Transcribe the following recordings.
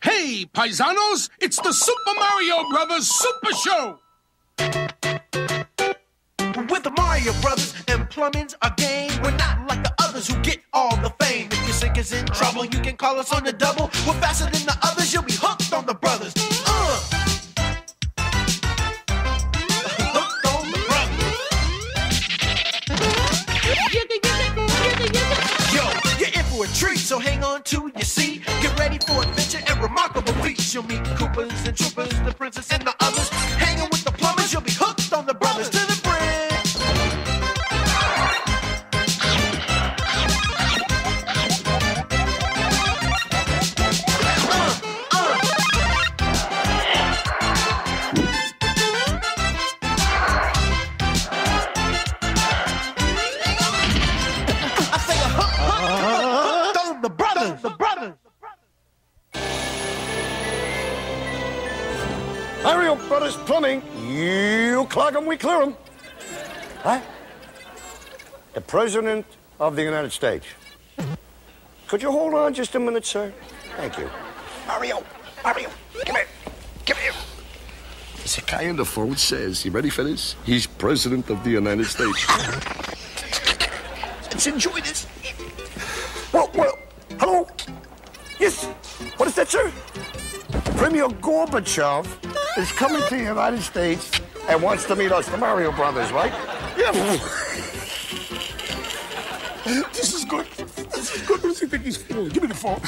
Hey, paisanos, it's the Super Mario Brothers Super Show! With the Mario Brothers and plumbing's a game. We're not like the others who get all the fame. If your sink is in trouble, you can call us on the double. We're faster than the others, you'll be hooked on the brothers. So hang on to your seat. Get ready for adventure and remarkable feats. You'll meet Koopas and Troopers, the princess and the you clog 'em, we clear 'em. Huh? The President of the United States. Could you hold on just a minute, sir? Thank you. Mario, Mario, come here. Come here. As the guy on the phone says, you ready for this? He's President of the United States. Let's enjoy this. Well, well, hello? Yes, what is that, sir? Premier Gorbachev is coming to the United States and wants to meet us, the Mario Brothers, right? Yeah. This is good. This is good. What does he think he's feeling? Give me the phone.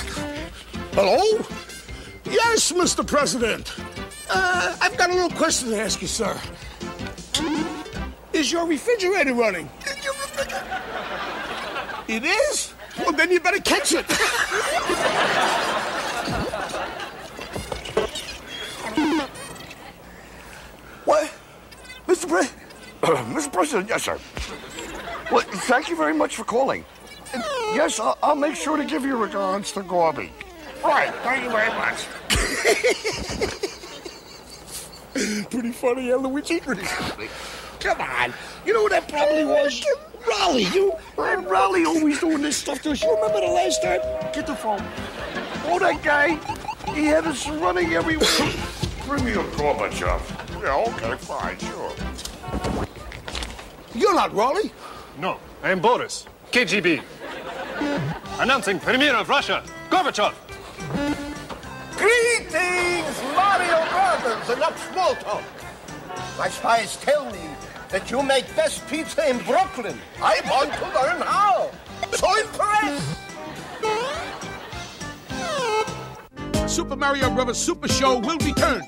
Hello? Yes, Mr. President. Uh, I've got a little question to ask you, sir. Is your refrigerator running? Is your refrigerator? It is? Well, then you better catch it. What? Mr. Pre- Mr. President, yes, sir. Well, thank you very much for calling. And yes, I'll, I'll make sure to give your regards to Gorby. Right, thank you very much. Pretty funny, Luigi? Pretty funny. Come on. You know what that probably was? Raleigh. You And Raleigh always doing this stuff to us. You remember the last time? Get the phone. Oh, that guy. He had us running everywhere. Premier Gorbachev. Yeah, okay, fine, sure. You're not Raleigh. No, I am Boris, KGB. Announcing Premier of Russia, Gorbachev. Greetings, Mario Brothers, enough small talk. My spies tell me that you make best pizza in Brooklyn. I want to learn how. So impressed. Super Mario Brothers Super Show will return.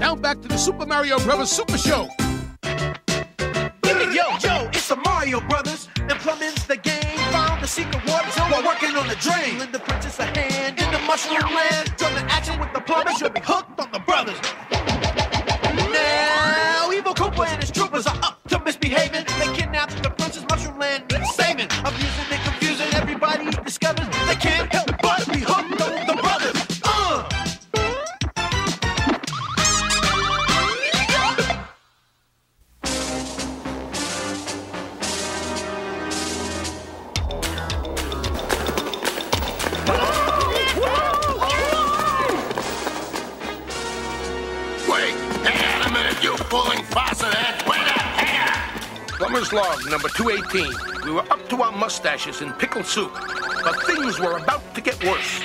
Now back to the Super Mario Brothers Super Show. Yo, yo, it's the Mario Brothers, and plumbing's the game. Found the secret water zone while working on the drain. Lend the princess a hand in the mushroom land. Join the action with the plumbers, you'll be hooked on the brothers. Mustaches in pickled soup, but things were about to get worse.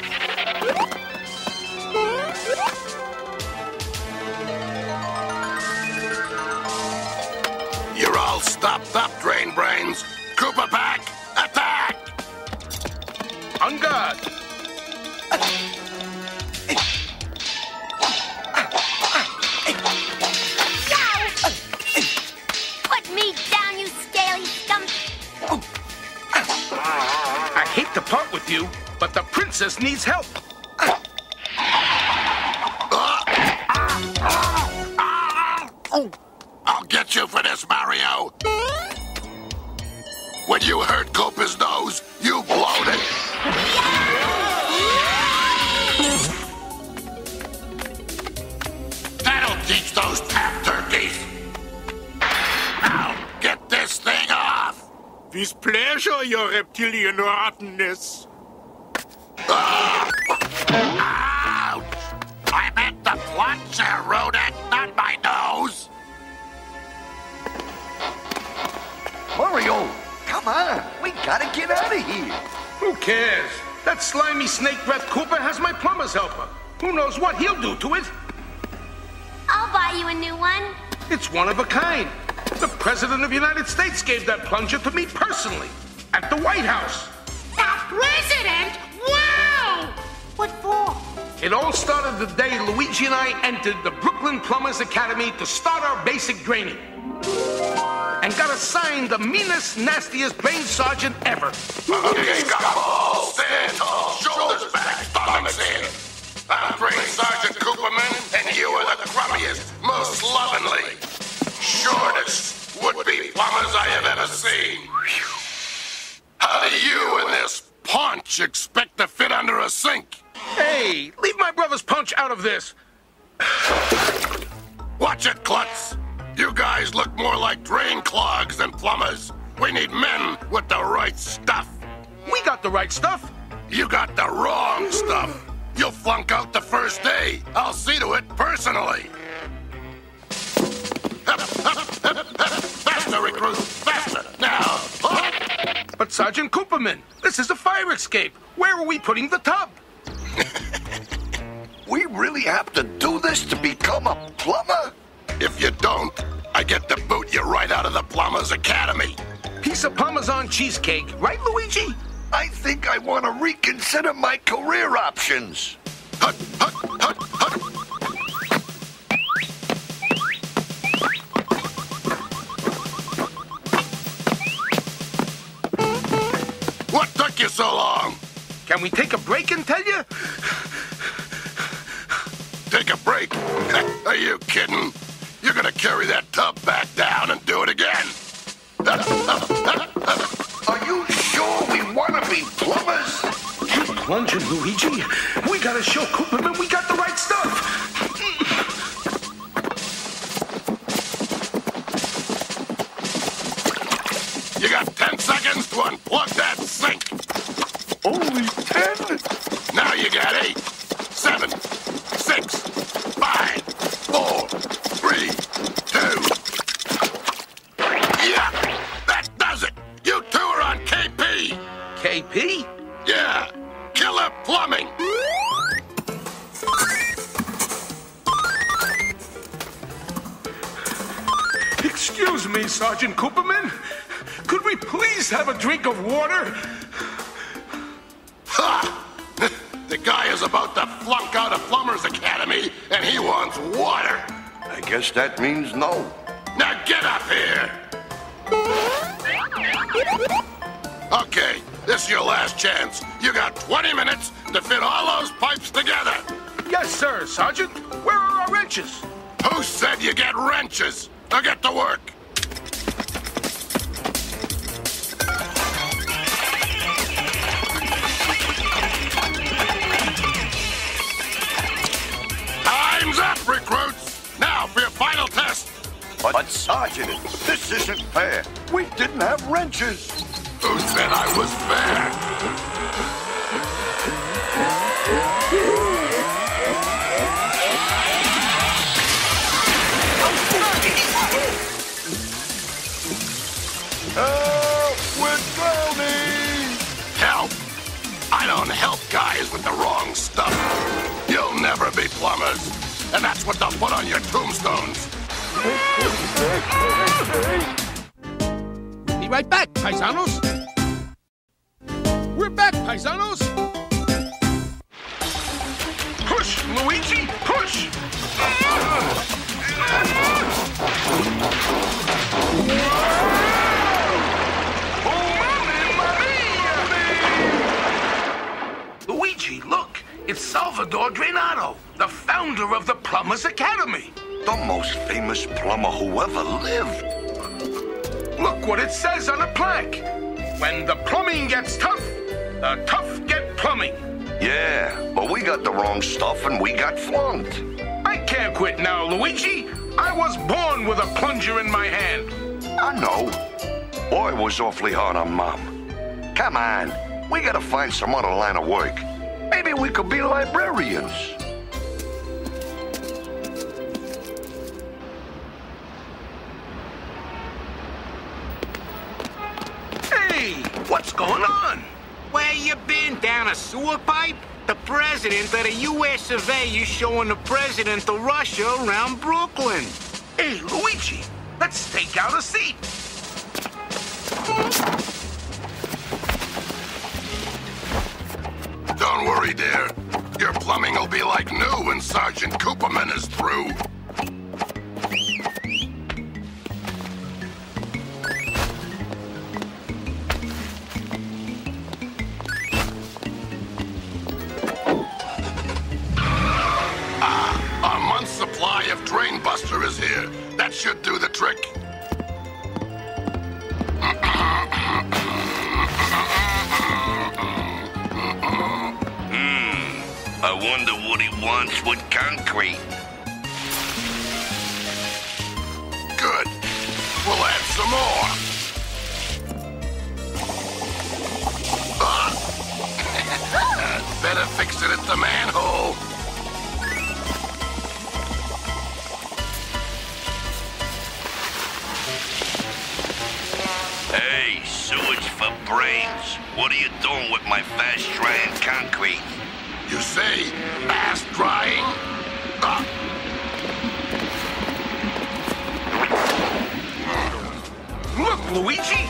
You're all stopped up, drain off. With pleasure, your reptilian rottenness. Ah! Ouch! I meant the plunger, rodent, not my nose. Mario, come on. We gotta get out of here. Who cares? That slimy snake breath Koopa has my plumber's helper. Who knows what he'll do to it? I'll buy you a new one. It's one of a kind. The President of the United States gave that plunger to me personally at the White House. The president? Wow! What for? It all started the day Luigi and I entered the Brooklyn Plumbers Academy to start our basic training. And got assigned the meanest, nastiest brain sergeant ever. Okay, Gobble. Stand tall, shoulders back, stomachs in. I'm Brain Sergeant Kooperman, and you are the crummiest, most slovenly, shortest would-be plumbers I have ever seen. How do you and this paunch expect to fit under a sink? Hey, leave my brother's punch out of this. Watch it, Klutz. You guys look more like drain clogs than plumbers. We need men with the right stuff. We got the right stuff. You got the wrong stuff. You'll flunk out the first day. I'll see to it personally. Faster, recruit! Faster! Now! But Sergeant Kooperman, this is a fire escape. Where are we putting the tub? We really have to do this to become a plumber? If you don't, I get to boot you right out of the Plumbers Academy. Piece of Parmesan cheesecake, right, Luigi? I think I want to reconsider my career options. Hut, hut, hut, hut. Can we take a break and tell you? Take a break? Are you kidding? You're gonna carry that tub back down and do it again. Are you sure we want to be plumbers? You plunging, Luigi. We gotta show Kooperman we got Only that means no. Now get up here. Okay, this is your last chance. You got 20 minutes to fit all those pipes together. Yes, sir, Sergeant. Where are our wrenches? Who said you get wrenches? Now get to work. But, Sergeant, this isn't fair. We didn't have wrenches. Who said I was fair? Help! We're drowning! Help! I don't help guys with the wrong stuff. You'll never be plumbers. And that's what they'll put on your tombstones. Be right back, paisanos. We're back, paisanos. Push, Luigi, push! Luigi, look! It's Salvador Drenado, the founder of the Plumbers Academy. The most famous plumber who ever lived. Look what it says on the plaque. When the plumbing gets tough, the tough get plumbing. Yeah, but we got the wrong stuff and we got flunked. I can't quit now, Luigi. I was born with a plunger in my hand. I know. Boy was awfully hard on Mom. Come on, we gotta find some other line of work. Maybe we could be librarians. What's going on? Where you been? Down a sewer pipe? The president of the U.S. of A. is showing the president of Russia around Brooklyn. Hey, Luigi, let's take out a seat. Don't worry, dear. Your plumbing will be like new when Sergeant Kooperman is through. Wonder what he wants with concrete. Good. We'll add some more. Ah. Better fix it at the manhole. Hey, sewage for brains. What are you doing with my fast drying concrete? You say fast drying? Ah. Look, Luigi,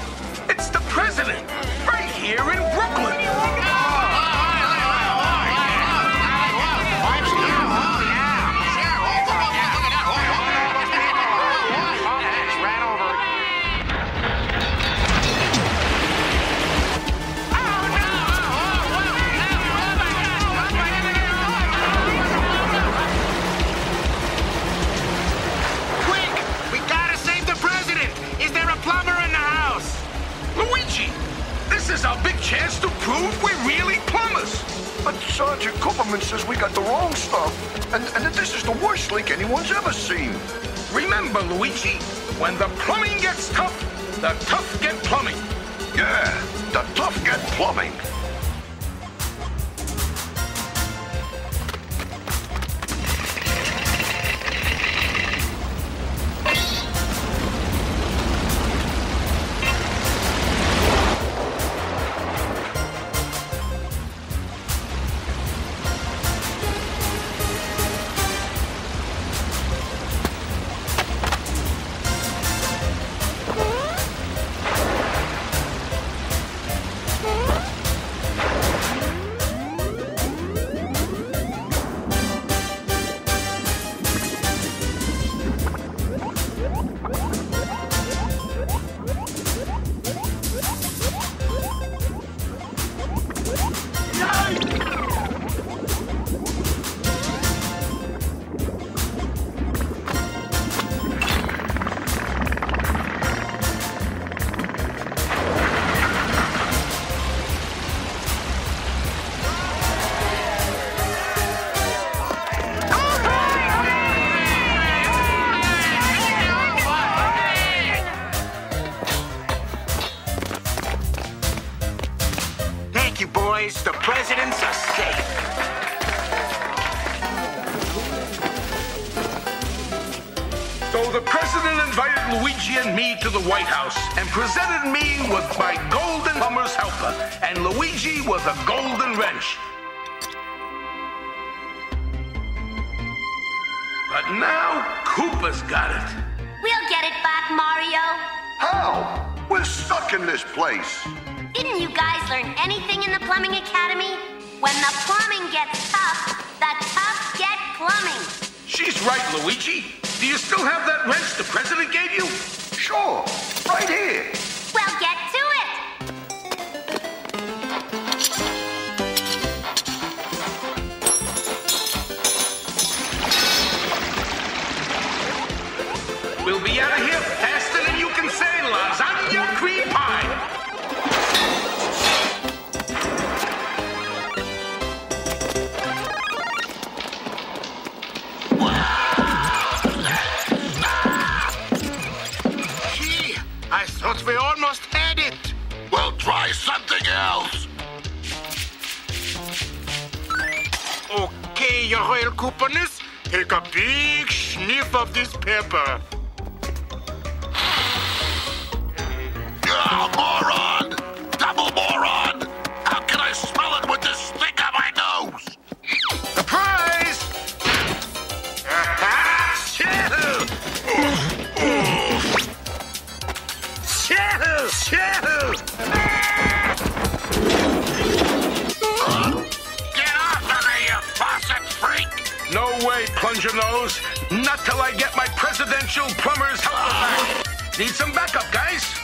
But Sergeant Kooperman says we got the wrong stuff, and, and that this is the worst leak anyone's ever seen. Remember, Luigi, when the plumbing gets tough, the tough get plumbing. Yeah, the tough get plumbing. Thank. The presidents are safe. So the president invited Luigi and me to the White House and presented me with my golden plumber's helper and Luigi with a golden wrench. But now Koopa's got it. We'll get it back, Mario. How? We're stuck in this place. Didn't you guys learn anything in the plumbing academy? When the plumbing gets tough, the tough get plumbing. She's right, Luigi. Do you still have that wrench the president gave you? Sure, right here. Well, get to it. We'll be out of here your royal Koopaness, take a big sniff of this pepper. Plunger nose. Not till I get my presidential plumber's helper back. Need some backup, guys.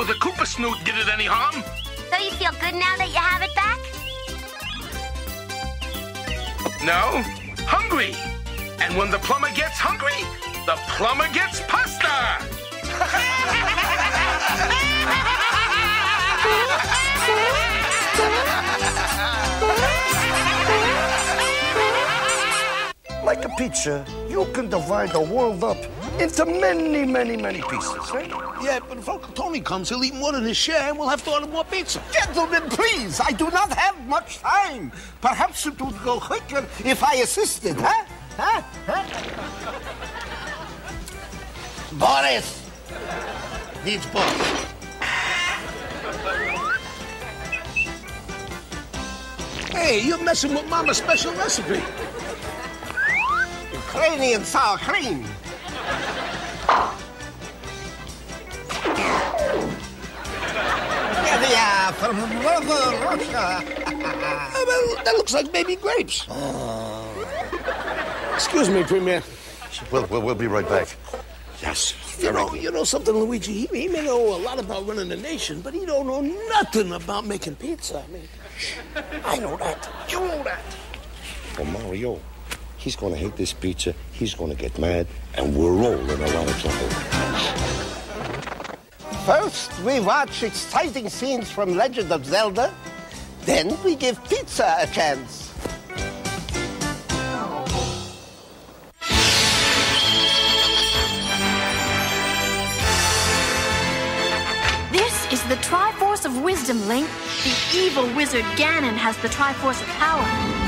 Contact with a Koopa Snoot did it any harm. So you feel good now that you have it back? No, hungry. And when the plumber gets hungry, the plumber gets pasta. Like a pizza, you can divide the world up into many, many, many pieces, right? Yeah, but if Uncle Tony comes, he'll eat more than his share, and we'll have to order more pizza. Gentlemen, please, I do not have much time. Perhaps it would go quicker if I assisted, huh? Huh? Huh? Boris needs boss. Hey, you're messing with Mama's special recipe. Ukrainian sour cream. Yeah, from Mother Russia. Oh, well, that looks like baby grapes. Oh. Excuse me, Premier. We'll, we'll, we'll be right back. Yes. You know, you know something, Luigi? He, he may know a lot about running the nation, but he don't know nothing about making pizza. I mean, I know that. You know that. Well, Mario, he's going to hate this pizza. He's going to get mad, and we're all in a lot of trouble. First, we watch exciting scenes from Legend of Zelda. Then we give pizza a chance. This is the Triforce of Wisdom, Link. The evil wizard Ganon has the Triforce of Power.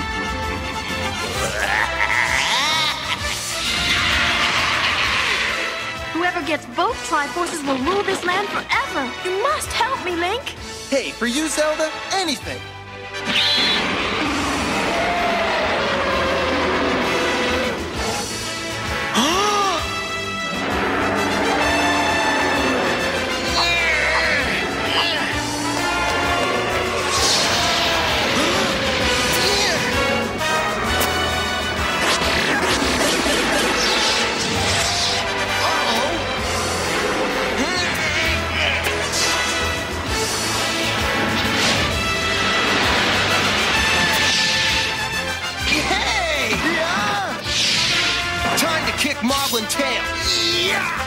Whoever gets both Triforces will rule this land forever. You must help me, Link. Hey, for you, Zelda, anything. Tail. Yeah!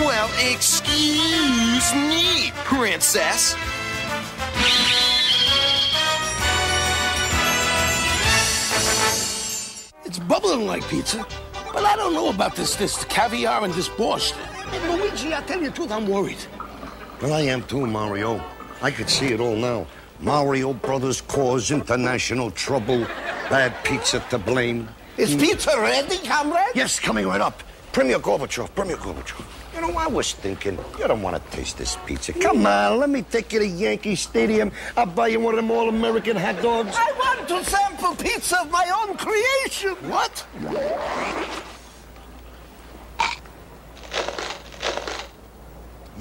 Well, excuse me, princess. It's bubbling like pizza, but I don't know about this this caviar and this borscht. Hey, Luigi, I tell you the truth, I'm worried. Well, I am too, Mario. I could see it all now. Mario Brothers cause international trouble. Bad pizza to blame. Is pizza ready, comrade? Yes, coming right up. Premier Gorbachev, Premier Gorbachev. You know, I was thinking, you don't want to taste this pizza. Come on, let me take you to Yankee Stadium. I'll buy you one of them all-American hot dogs. I want to sample pizza of my own creation. What?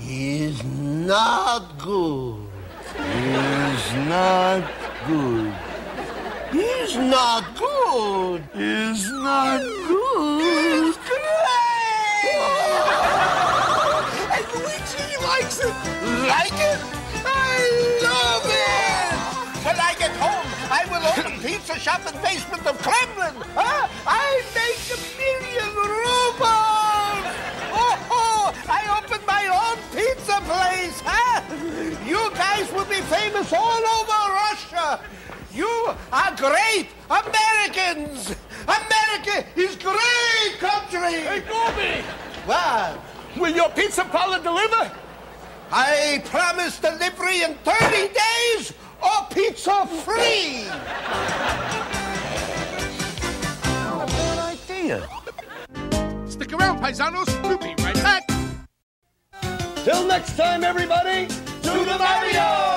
Is not good. is not good. He's not good. Is not good. He's great. and Luigi likes it. Like it? I love it. When I get home, I will open pizza shop in basement of Kremlin. Huh? I make a million rubles. Will famous all over Russia. You are great Americans. America is great country. Hey, Gorby! What? Will your pizza parlor deliver? I promise delivery in 30 days or pizza free. Not a bad idea. Stick around, paisanos. We'll be right back. Till next time, everybody, to the Mario!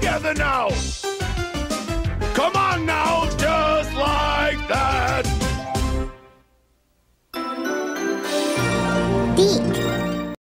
together now. Come on now.